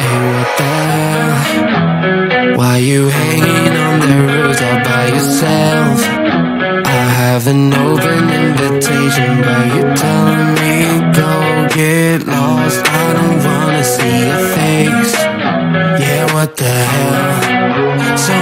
Hey, what the hell? Why you hanging on the rose all by yourself? I have an open invitation, but you're telling me go get lost. I don't wanna see your face. Yeah, what the hell? So